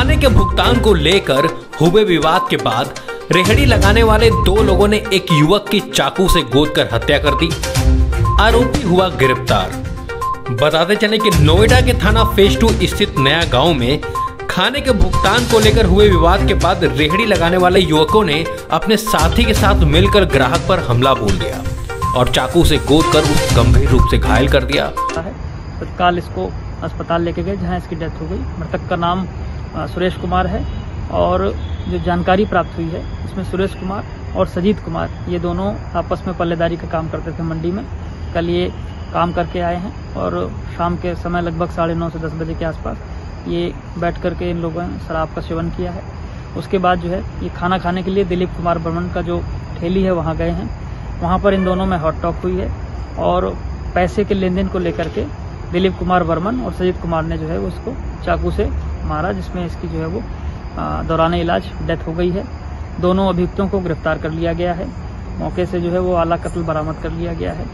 खाने के भुगतान को लेकर हुए विवाद के बाद रेहड़ी लगाने वाले दो लोगों ने एक युवक की चाकू से गोद कर हत्या कर दी। आरोपी हुआ गिरफ़्तार। बताते चले कि नोएडा के थाना फ़ेज़ टू स्थित नया गाँव में खाने के भुगतान को लेकर हुए विवाद के बाद रेहड़ी लगाने वाले युवकों ने अपने साथी के साथ मिलकर ग्राहक पर हमला बोल दिया और चाकू से गोद कर उस गंभीर रूप से घायल कर दिया। तत्काल इसको अस्पताल लेके गए जहाँ इसकी डेथ हो गई। मृतक का नाम सुरेश कुमार है और जो जानकारी प्राप्त हुई है, इसमें सुरेश कुमार और सजीत कुमार, ये दोनों आपस में पल्लेदारी का काम करते थे मंडी में। कल ये काम करके आए हैं और शाम के समय लगभग साढ़े नौ से दस बजे के आसपास ये बैठ करके इन लोगों ने शराब का सेवन किया है। उसके बाद जो है, ये खाना खाने के लिए दिलीप कुमार बर्मन का जो ठेली है, वहाँ गए हैं। वहाँ पर इन दोनों में हॉट टॉक हुई है और पैसे के लेन देन को लेकर के दिलीप कुमार वर्मन और सजीत कुमार ने जो है वो इसको चाकू से मारा, जिसमें इसकी जो है वो दौरान इलाज, डेथ हो गई है। दोनों अभियुक्तों को गिरफ़्तार कर लिया गया है। मौके से जो है वो आला कत्ल बरामद कर लिया गया है।